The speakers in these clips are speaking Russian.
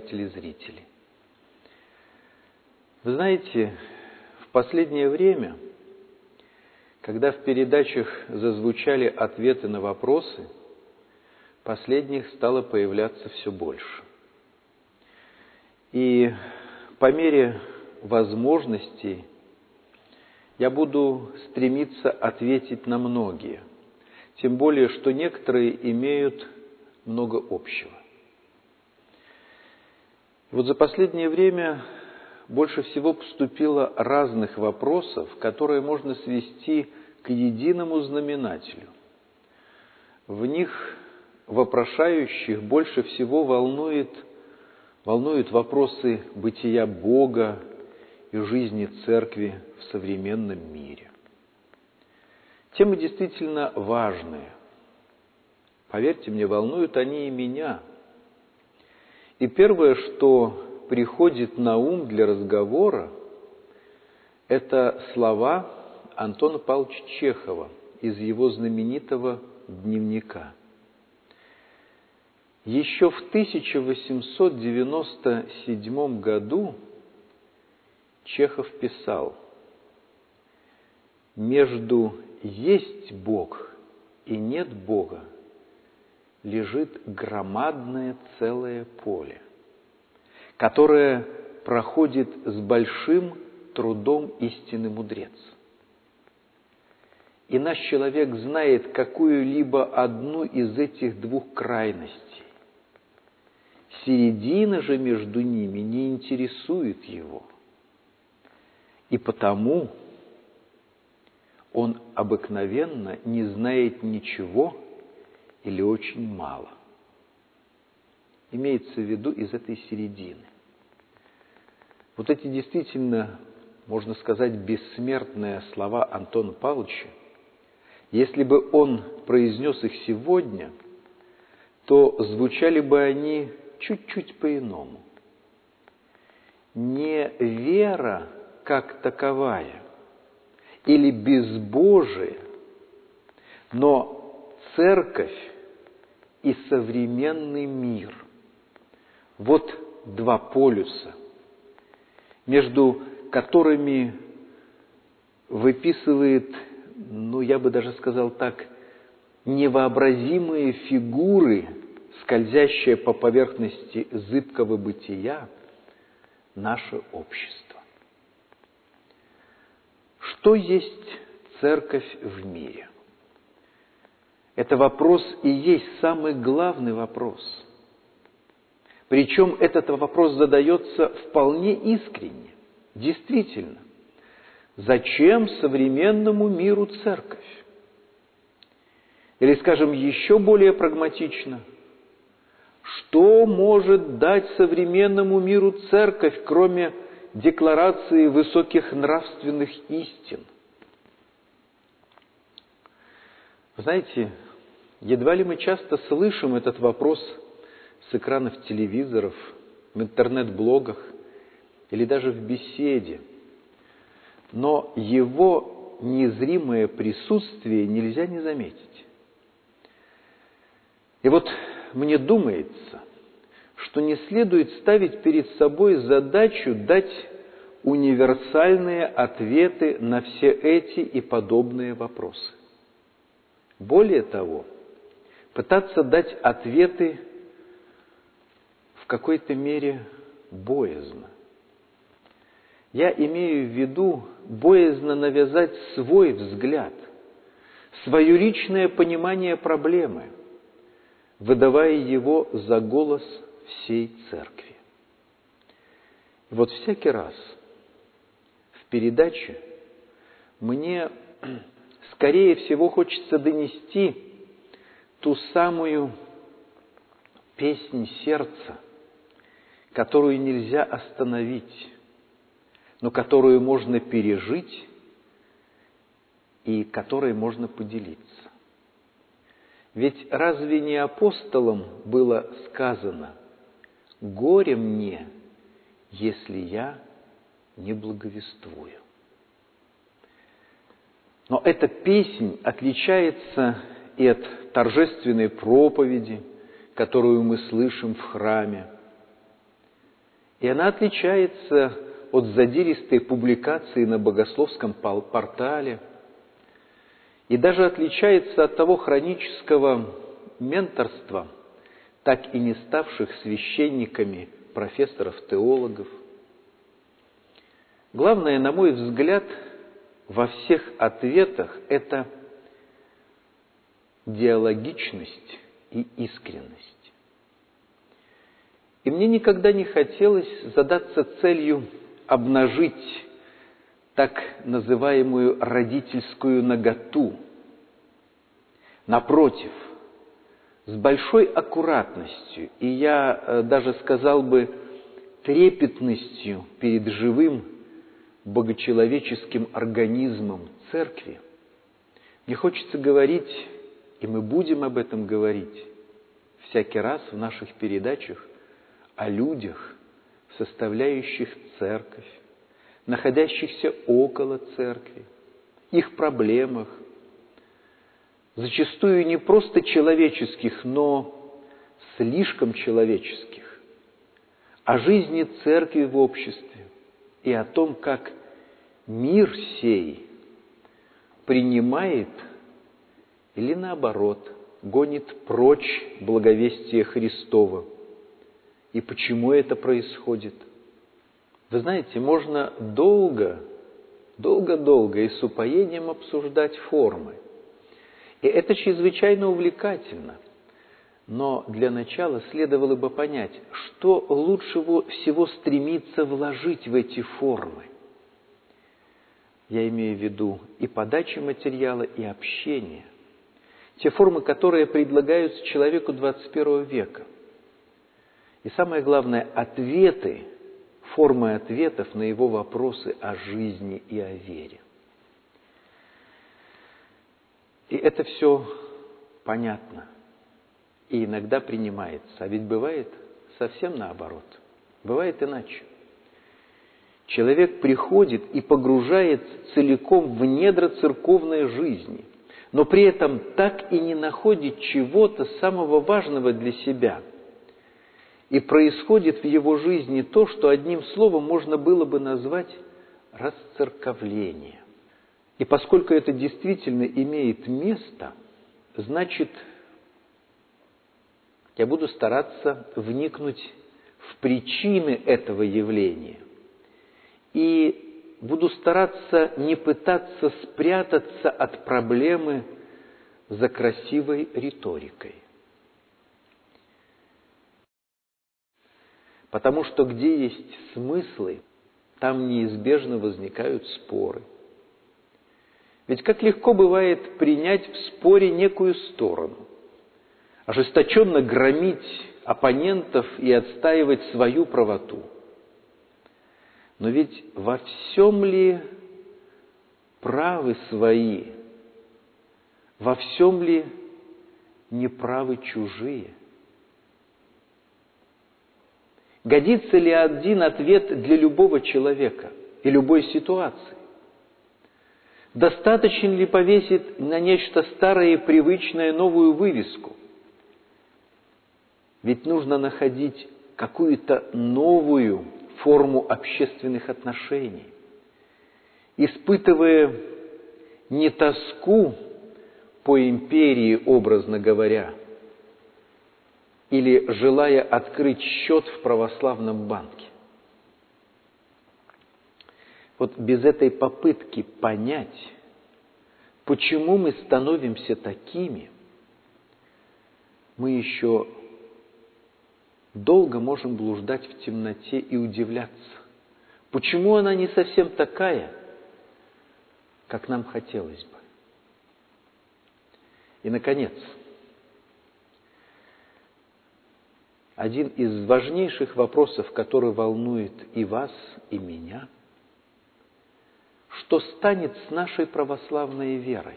телезрители! Вы знаете, в последнее время, когда в передачах зазвучали ответы на вопросы, последних стало появляться все больше. И по мере возможностей я буду стремиться ответить на многие, тем более, что некоторые имеют много общего. Вот за последнее время больше всего поступило разных вопросов, которые можно свести к единому знаменателю. В них вопрошающих больше всего волнует, волнуют вопросы бытия Бога и жизни Церкви в современном мире. Темы действительно важные. Поверьте мне, волнуют они и меня. И первое, что приходит на ум для разговора, это слова Антона Павловича Чехова из его знаменитого дневника. Еще в 1897 году Чехов писал, «Между есть Бог и нет Бога лежит громадное целое поле которое проходит с большим трудом истинный мудрец. И наш человек знает какую-либо одну из этих двух крайностей. Середина же между ними не интересует его. И потому он обыкновенно не знает ничего или очень мало имеется в виду из этой середины. Вот эти действительно, можно сказать, бессмертные слова Антона Павловича, если бы он произнес их сегодня, то звучали бы они чуть-чуть по-иному. Не вера как таковая или безбожие, но церковь и современный мир – вот два полюса, между которыми выписывает, ну, я бы даже сказал так, невообразимые фигуры, скользящие по поверхности зыбкого бытия, наше общество. Что есть церковь в мире? Это вопрос и есть самый главный вопрос – причем этот вопрос задается вполне искренне. Действительно, зачем современному миру церковь? Или, скажем, еще более прагматично, что может дать современному миру церковь, кроме декларации высоких нравственных истин? Вы знаете, едва ли мы часто слышим этот вопрос – с экранов телевизоров, в интернет-блогах или даже в беседе. Но его незримое присутствие нельзя не заметить. И вот мне думается, что не следует ставить перед собой задачу дать универсальные ответы на все эти и подобные вопросы. Более того, пытаться дать ответы какой-то мере боязно. Я имею в виду боязно навязать свой взгляд, свое личное понимание проблемы, выдавая его за голос всей церкви. Вот всякий раз в передаче мне, скорее всего, хочется донести ту самую песнь сердца – которую нельзя остановить, но которую можно пережить и которой можно поделиться. Ведь разве не апостолам было сказано, «Горе мне, если я не благовествую». Но эта песнь отличается и от торжественной проповеди, которую мы слышим в храме, И она отличается от задиристой публикации на богословском портале и даже отличается от того хронического менторства, так и не ставших священниками профессоров-теологов. Главное, на мой взгляд, во всех ответах – это диалогичность и искренность. И мне никогда не хотелось задаться целью обнажить так называемую родительскую наготу. Напротив, с большой аккуратностью, и я э, даже сказал бы трепетностью перед живым богочеловеческим организмом церкви, мне хочется говорить, и мы будем об этом говорить всякий раз в наших передачах, о людях, составляющих церковь, находящихся около церкви, их проблемах, зачастую не просто человеческих, но слишком человеческих, о жизни церкви в обществе и о том, как мир сей принимает или наоборот гонит прочь благовестие Христова – и почему это происходит. Вы знаете, можно долго, долго-долго и с упоением обсуждать формы. И это чрезвычайно увлекательно. Но для начала следовало бы понять, что лучше всего стремиться вложить в эти формы. Я имею в виду и подачу материала, и общение. Те формы, которые предлагаются человеку 21 века – и самое главное, ответы, формы ответов на его вопросы о жизни и о вере. И это все понятно и иногда принимается. А ведь бывает совсем наоборот. Бывает иначе. Человек приходит и погружается целиком в недра церковной жизни, но при этом так и не находит чего-то самого важного для себя – и происходит в его жизни то, что одним словом можно было бы назвать расцерковление. И поскольку это действительно имеет место, значит, я буду стараться вникнуть в причины этого явления. И буду стараться не пытаться спрятаться от проблемы за красивой риторикой. Потому что где есть смыслы, там неизбежно возникают споры. Ведь как легко бывает принять в споре некую сторону, ожесточенно громить оппонентов и отстаивать свою правоту. Но ведь во всем ли правы свои, во всем ли неправы чужие? Годится ли один ответ для любого человека и любой ситуации? Достаточно ли повесить на нечто старое и привычное новую вывеску? Ведь нужно находить какую-то новую форму общественных отношений, испытывая не тоску по империи, образно говоря, или желая открыть счет в православном банке. Вот без этой попытки понять, почему мы становимся такими, мы еще долго можем блуждать в темноте и удивляться, почему она не совсем такая, как нам хотелось бы. И, наконец, один из важнейших вопросов, который волнует и вас, и меня. Что станет с нашей православной верой?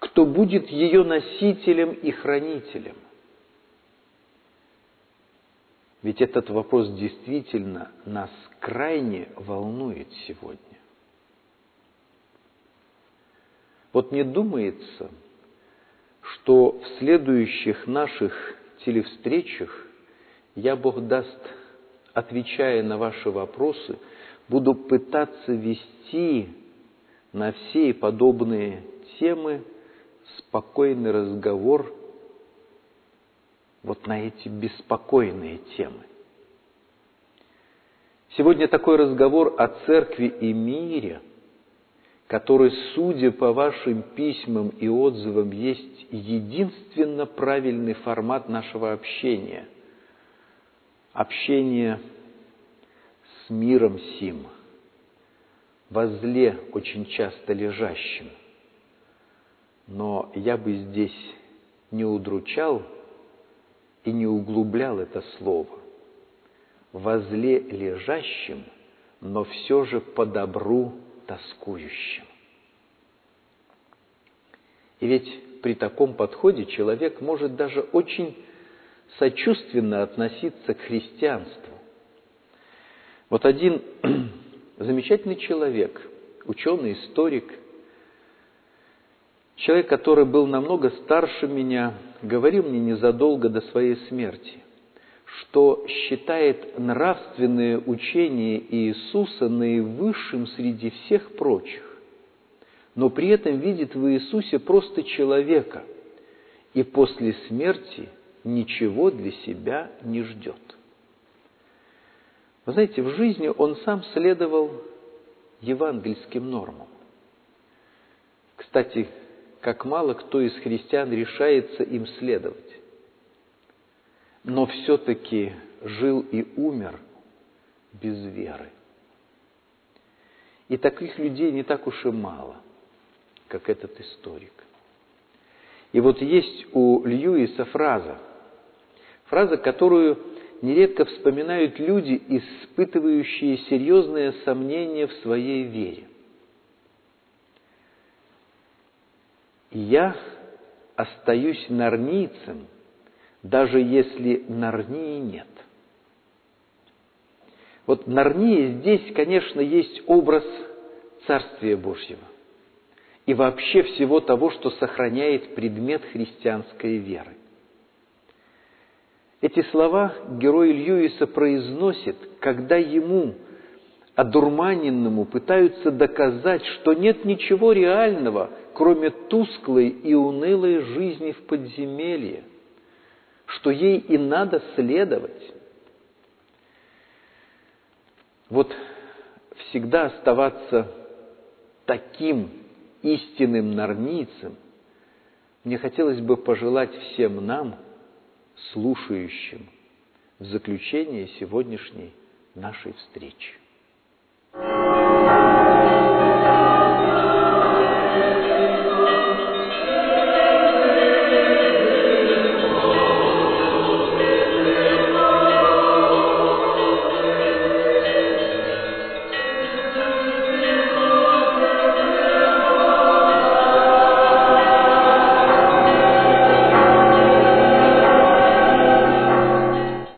Кто будет ее носителем и хранителем? Ведь этот вопрос действительно нас крайне волнует сегодня. Вот мне думается, что в следующих наших телевстречах я, Бог даст, отвечая на ваши вопросы, буду пытаться вести на все подобные темы спокойный разговор вот на эти беспокойные темы. Сегодня такой разговор о церкви и мире, который, судя по вашим письмам и отзывам, есть единственно правильный формат нашего общения. Общение с миром сим, возле очень часто лежащим. Но я бы здесь не удручал и не углублял это слово. Возле лежащим, но все же по добру тоскующим. И ведь при таком подходе человек может даже очень сочувственно относиться к христианству. Вот один замечательный человек, ученый, историк, человек, который был намного старше меня, говорил мне незадолго до своей смерти, что считает нравственное учение Иисуса наивысшим среди всех прочих, но при этом видит в Иисусе просто человека и после смерти ничего для себя не ждет. Вы знаете, в жизни он сам следовал евангельским нормам. Кстати, как мало кто из христиан решается им следовать. Но все-таки жил и умер без веры. И таких людей не так уж и мало, как этот историк. И вот есть у Льюиса фраза, фраза, которую нередко вспоминают люди, испытывающие серьезные сомнения в своей вере. «Я остаюсь нарнийцем, даже если Нарнии нет». Вот Нарния здесь, конечно, есть образ Царствия Божьего и вообще всего того, что сохраняет предмет христианской веры. Эти слова герой Льюиса произносит, когда ему, одурманенному, пытаются доказать, что нет ничего реального, кроме тусклой и унылой жизни в подземелье, что ей и надо следовать. Вот всегда оставаться таким истинным нарнийцем, мне хотелось бы пожелать всем нам – слушающим в заключение сегодняшней нашей встречи.